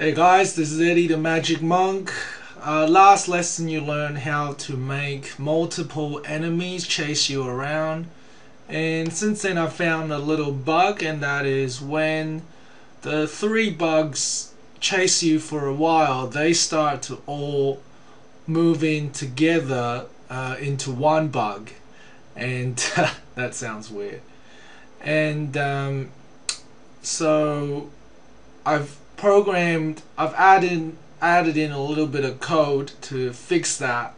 Hey guys, this is Eddie the Magic Monk. Uh, last lesson you learned how to make multiple enemies chase you around. And since then I found a little bug and that is when the three bugs chase you for a while, they start to all move in together uh, into one bug. And that sounds weird. And um, so I've programmed I've added added in a little bit of code to fix that.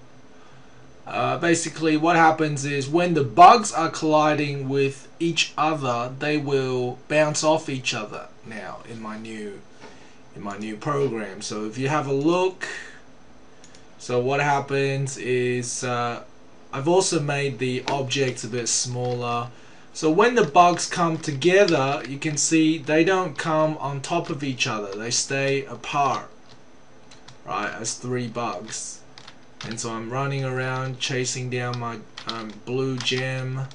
Uh, basically what happens is when the bugs are colliding with each other they will bounce off each other now in my new in my new program. So if you have a look so what happens is uh, I've also made the objects a bit smaller so when the bugs come together, you can see they don't come on top of each other. They stay apart, right, as three bugs. And so I'm running around chasing down my um, blue gem.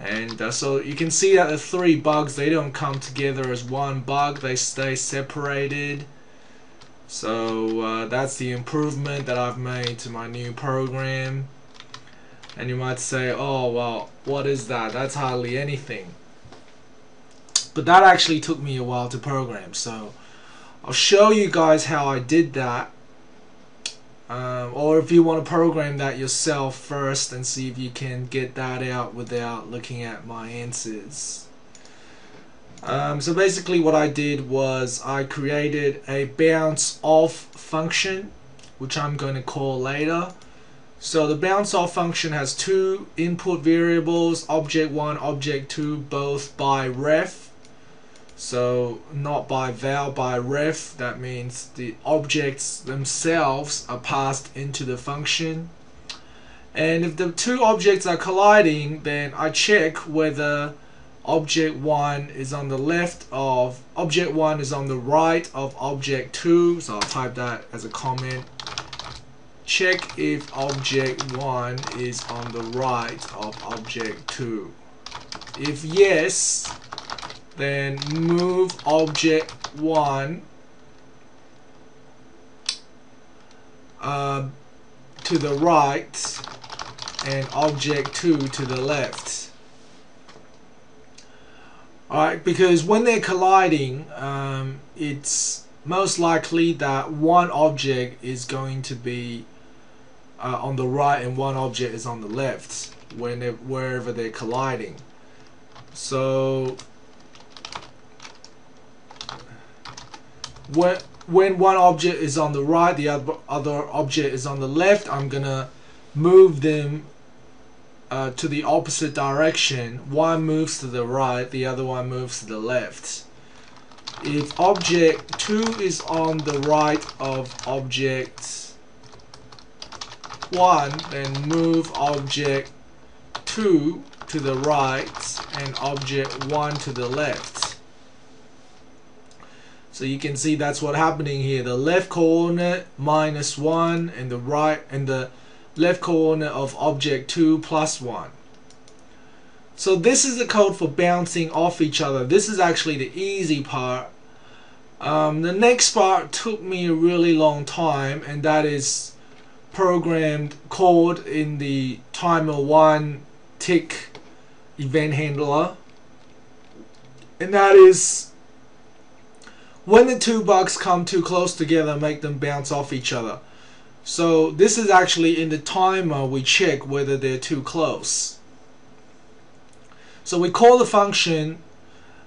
And uh, so you can see that the three bugs, they don't come together as one bug. They stay separated. So uh, that's the improvement that I've made to my new program and you might say oh well what is that? That's hardly anything. But that actually took me a while to program so I'll show you guys how I did that. Um, or if you want to program that yourself first and see if you can get that out without looking at my answers. Um, so basically what I did was I created a bounce off function which I'm going to call later so the bounce off function has two input variables, object 1, object 2, both by ref. So not by val, by ref. That means the objects themselves are passed into the function. And if the two objects are colliding, then I check whether object 1 is on the left of, object 1 is on the right of object 2. So I'll type that as a comment check if object 1 is on the right of object 2. If yes, then move object 1 uh, to the right and object 2 to the left. Alright, because when they're colliding, um, it's most likely that one object is going to be uh, on the right and one object is on the left when they, wherever they're colliding. So when when one object is on the right, the other other object is on the left, I'm gonna move them uh, to the opposite direction. One moves to the right, the other one moves to the left. If object 2 is on the right of object 1 then move object 2 to the right and object 1 to the left. So you can see that's what happening here. The left corner minus 1 and the right and the left corner of object 2 plus 1 so this is the code for bouncing off each other. This is actually the easy part. Um, the next part took me a really long time and that is programmed code in the timer one tick event handler. And that is when the two bugs come too close together make them bounce off each other. So this is actually in the timer we check whether they're too close. So we call the function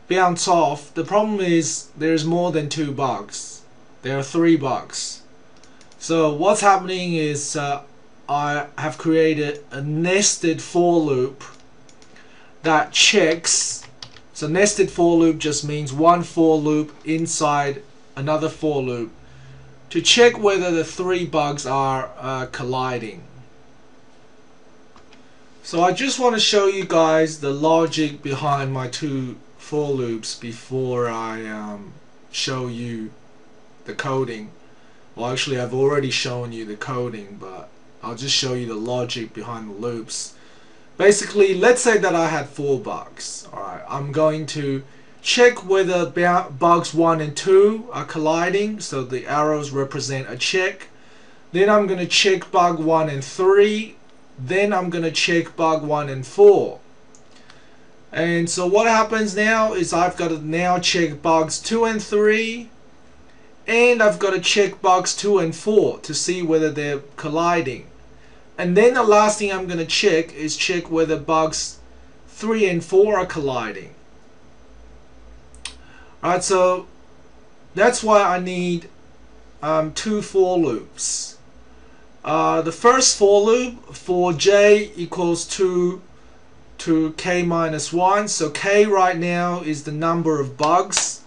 bounce off. The problem is there's more than two bugs there are three bugs so what's happening is uh, I have created a nested for loop that checks. So nested for loop just means one for loop inside another for loop to check whether the three bugs are uh, colliding. So I just want to show you guys the logic behind my two for loops before I um, show you the coding well actually I've already shown you the coding but I'll just show you the logic behind the loops. Basically let's say that I had four bugs. Alright I'm going to check whether bugs 1 and 2 are colliding so the arrows represent a check. Then I'm going to check bug 1 and 3 then I'm going to check bug 1 and 4 and so what happens now is I've got to now check bugs 2 and 3 and I've got to check box 2 and 4 to see whether they're colliding and then the last thing I'm going to check is check whether bugs 3 and 4 are colliding Alright, so that's why I need um, two for loops. Uh, the first for loop for j equals 2 to k minus 1. So k right now is the number of bugs.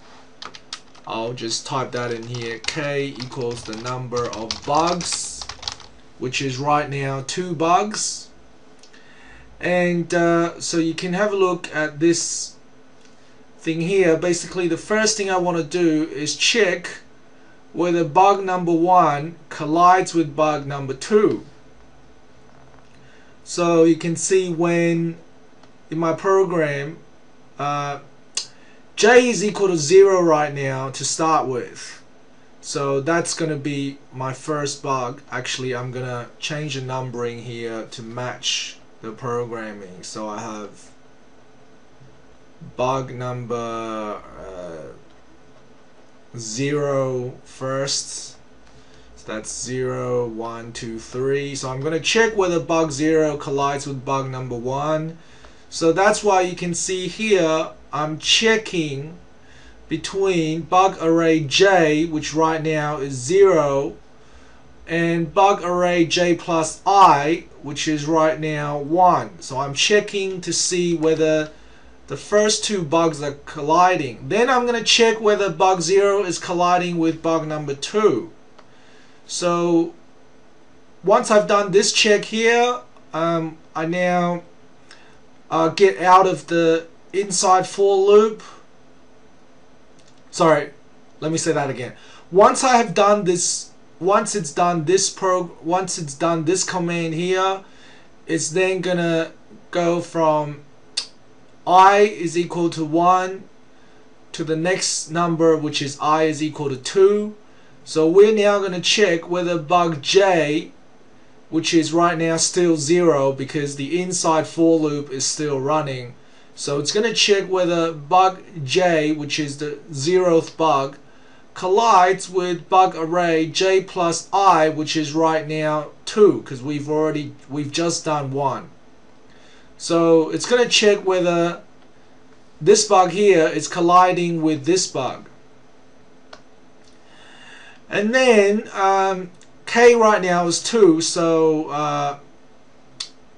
I'll just type that in here. k equals the number of bugs, which is right now 2 bugs. And uh, so you can have a look at this thing here, basically the first thing I want to do is check whether bug number one collides with bug number two. So you can see when in my program uh, j is equal to zero right now to start with. So that's going to be my first bug. Actually, I'm going to change the numbering here to match the programming. So I have bug number uh, zero first. So that's zero, one, two, three. So I'm going to check whether bug zero collides with bug number one. So that's why you can see here I'm checking between bug array J, which right now is zero, and bug array J plus I, which is right now one. So I'm checking to see whether the first two bugs are colliding. Then I'm going to check whether bug 0 is colliding with bug number 2. So once I've done this check here, um, I now uh, get out of the inside for loop. Sorry, let me say that again. Once I have done this, once it's done this pro, once it's done this command here, it's then gonna go from i is equal to 1 to the next number which is i is equal to 2 so we're now going to check whether bug j which is right now still 0 because the inside for loop is still running so it's going to check whether bug j which is the zeroth bug collides with bug array j plus i which is right now 2 because we've already we've just done 1 so it's going to check whether this bug here is colliding with this bug. And then um, K right now is 2, so uh,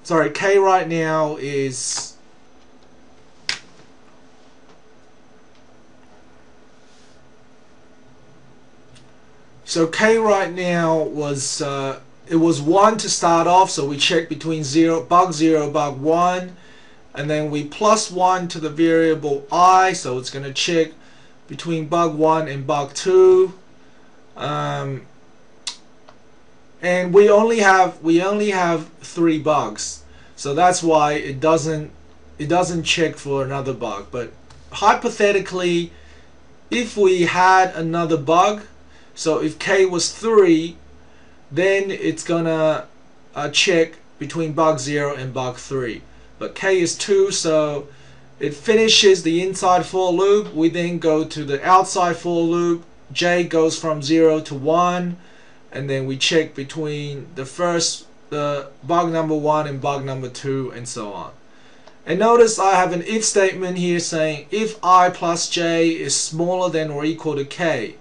sorry, K right now is So K right now was uh, it was one to start off, so we checked between zero, bug zero, bug one, and then we plus one to the variable i, so it's going to check between bug one and bug two. Um, and we only have we only have three bugs, so that's why it doesn't it doesn't check for another bug. But hypothetically, if we had another bug, so if k was three then it's gonna uh, check between bug 0 and bug 3 but k is 2 so it finishes the inside for loop. We then go to the outside for loop. J goes from 0 to 1 and then we check between the first the bug number 1 and bug number 2 and so on. And notice I have an if statement here saying if i plus j is smaller than or equal to k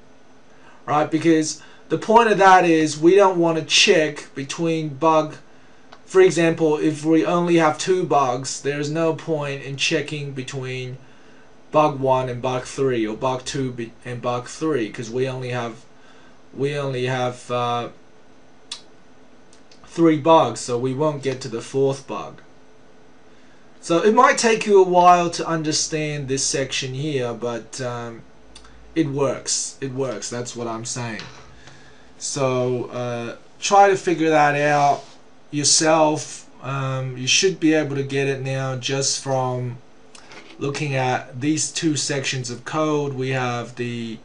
right? Because the point of that is we don't want to check between bug. For example if we only have two bugs there's no point in checking between bug 1 and bug 3 or bug 2 and bug 3 because we only have we only have uh, three bugs so we won't get to the fourth bug. So it might take you a while to understand this section here but um, it works. It works. That's what I'm saying. So uh, try to figure that out yourself. Um, you should be able to get it now just from looking at these two sections of code. We have the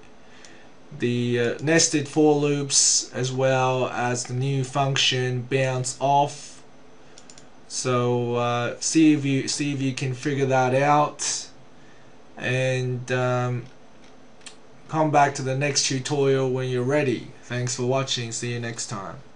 the uh, nested for loops as well as the new function bounce off. So uh, see if you see if you can figure that out. And um, come back to the next tutorial when you're ready. Thanks for watching. See you next time